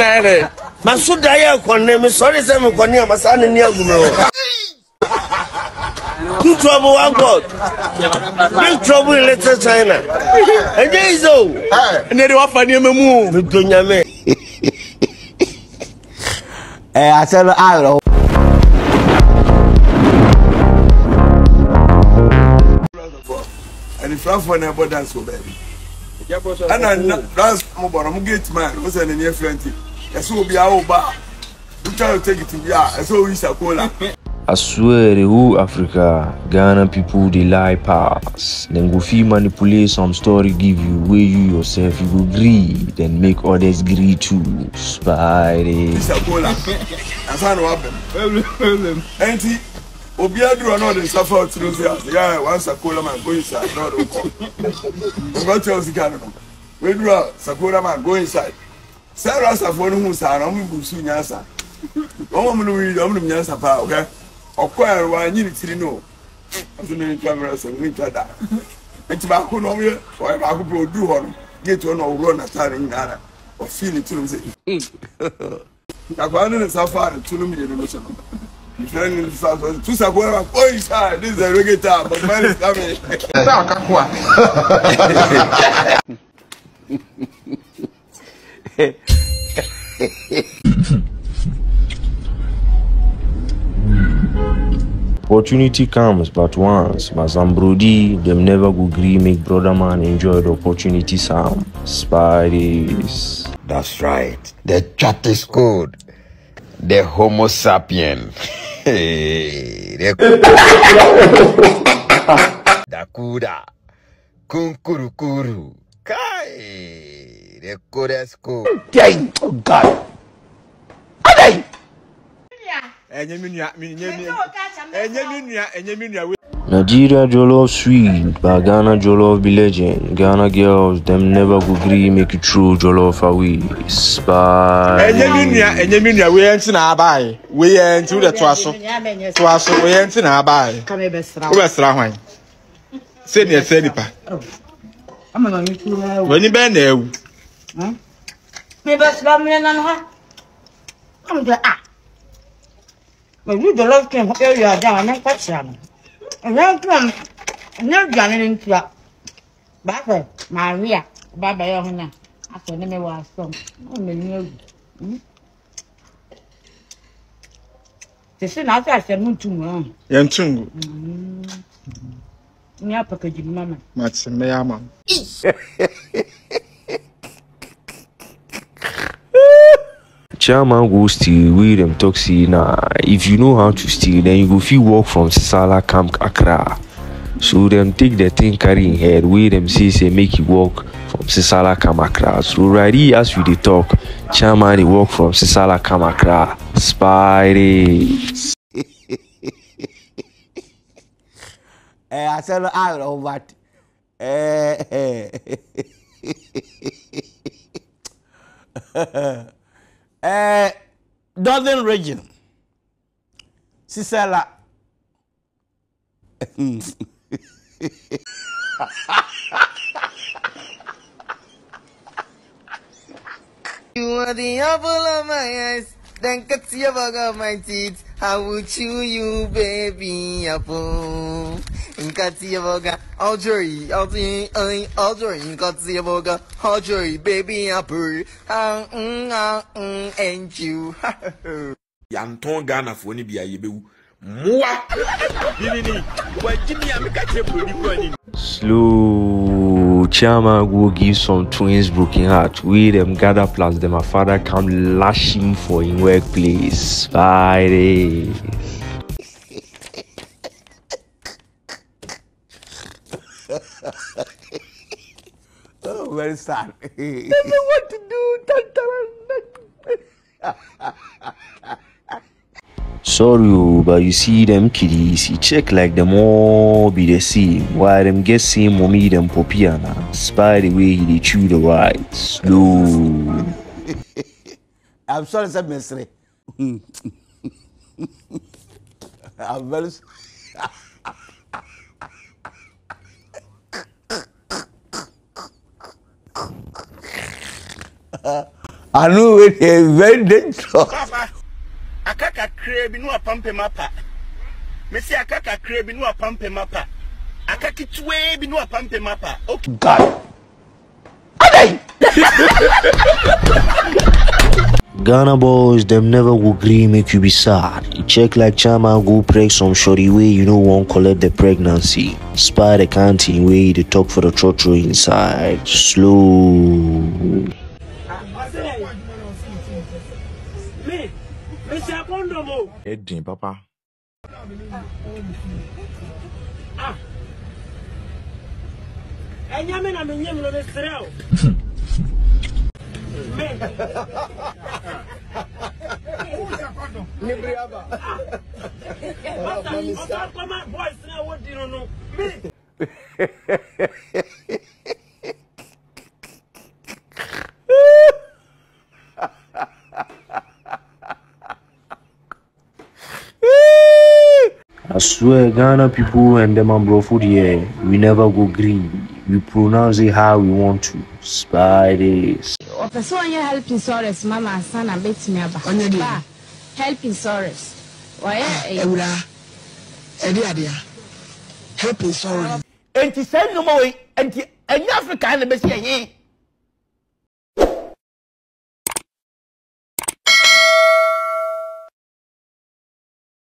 nane trouble, one God. Big trouble in Little China. And there is all. And then they offer me move. Eh, I said, I know. And the front for never dance for baby. And dance more, I'm gate man. What's an near friendly? I swear the whole Africa, Ghana people they lie pass. Then go feel manipulate some story give you where you yourself you go agree, then make others agree too. Spidey. Auntie, once go inside, not okay. you can man go inside. sɛ rasafoɔ no hu saa na ɔmo bu su nyansa ɔmo paa ɔhɛ ɔkɔ ɛrɛ wa nyiri no ɔso ne na ɔmo yɛ ɔyɛ baako pɛ hɔ no geeti hɔ na ɔwurɔ na saa ne nyinaa na ɔfii ne hmm. ne ne ne no nfɛn ne so tu saa ne Opportunity comes but once, but some brody them never go agree make brother man enjoy the opportunity some Spiders. That's right. The chat is good. The Homo sapien. Dakuda. Kunkurukuru. Kai. they go school. Dang! Oh God! Adai! Nigeria jollof sweet, but Ghana jollof be legend. Ghana girls, them never go green. make you true jollof away. Spy. Enye mi nua, enye mi nua, we enti We enti to aso. To aso, we enti na abai. Ka me besra. Wo besra hwan. Se ne se nipa. Oh. Ama na mi tu. Wani be na ewu. Hm? mi bá silamu yẹn nánú ha wọn jẹ a pẹ̀lú jọlọf tí ẹ yọ adé àwọn ẹnkọ tìrà mi ẹyẹ tí wọn ní aduane ní ntira bàtẹ maria ọba abẹyẹ ọhún náà asọ ní mi wọ asọm wọn mẹ ní ewu hm? tẹsí náà asọ àṣẹ mú ntùmù ọhún. yẹn ntùmù. Hm. ní apakajibu mama. màtí mbẹ́yà mama. chairman go steal wey dem tok say na if you know how to steal then you go fit work from sisala camp accra so dem take the thing carry head wey dem say say make e work from sisala kamakra so right as we dey talk chairman dey work from sisala kamakra spidey. ẹ asẹ́nu àrùn ọba ẹ ẹ. ɛɛ eh, region sisɛla you are the apple of my eyes then cut your bug of my teeth i will chew you baby apple and cut your bug 好主意，好主意，嗯，好主意，个节目个好主意，baby 啊，bird，啊嗯啊嗯，and you，哈哈。yàntɔn ghana fo ni bi a yɛ bɛ wu mua binini wa jimi a mi ka kye boli kɔni. slow chairman go give some twins broken heart We them gather plus Them a father come lash him for in workplace friday. understand? Tell me what to do. Sorry, oh, but you see them kiddies, you check like them all be the same. Why them get same mommy them poppy spy the way they chew the white slow. I'm sorry, sir, mystery. I'm very sorry. anu wey dey very dangerous. aka kakra bi na wapampam apa mesi aka kakra bi na wapampam apa aka ketewa bi na wapampam apa. god Ghana boys, them never will agree make you be sad. check like Chama go preg some shorty way you know won't collect the pregnancy. Spy the canteen way the talk for the trotro inside. Slow. ẹ dín pápá. ɛnyɛ me na menyim no meserɛ o me nebriaba ɔsa kɔma boys na wodi no no me I swear, Ghana people and them Ambrofo here, we never go green. We pronounce it how we want to. Spiders. Ọ̀pẹ̀ sọ wọ́n yẹ health insurance mama asan na bẹ́ẹ̀ tìmí aba. Ọ̀nyẹ́ di. Ba health insurance. Wọ́yẹ ẹ̀yẹ. Eh, Ẹ̀wura ẹ̀dí adìyà health insurance. no more. nnọmọ wei, enti ẹ̀yìn Africa ẹ̀ na bẹ́ẹ̀